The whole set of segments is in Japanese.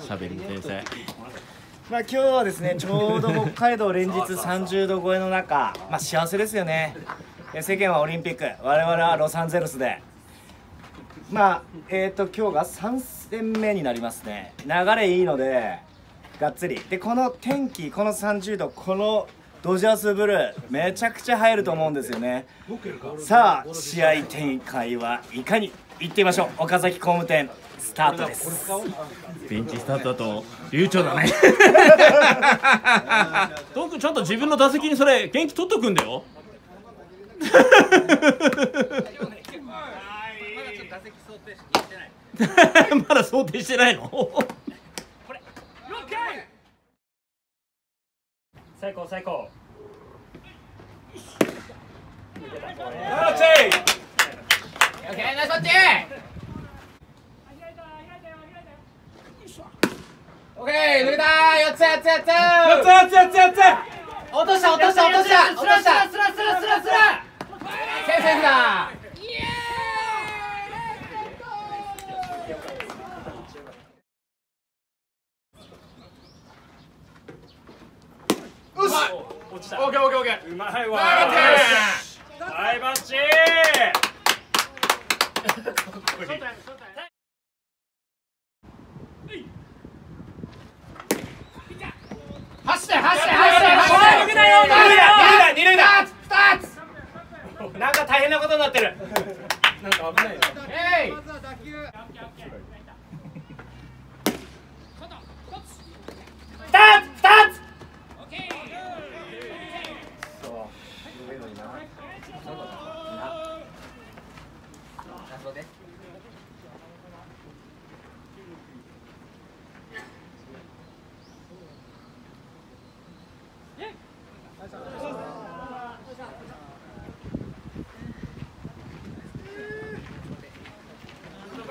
しゃべり先生まあ今日はですねちょうど北海道連日30度超えの中まあ幸せですよね。え世間はオリンピック我々はロサンゼルスで。まあえっ、と今日が3戦目になりますね。流れいいのでがっつり。でこの天気この30度このドジャースブルーめちゃくちゃ入ると思うんですよね。さあ試合展開はいかに？行ってみましょう。岡崎工務店スタートです。ベンチスタートだと流暢だね。トン君ちゃんと自分の打席にそれ元気取っとくんだよ。まだ想定してないの？最高最高。オッケー抜けたー4つ4つ4つやったやったやったやった落とした落とした落とした落としたスラスラスラスラセーフセーフだよし落ちたオッケーオッケーオッケーうまいわはいバッチ走って走って走って走って抜けたよ抜けた二二塁だ2つなんか大変なことになってる。えい二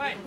Right.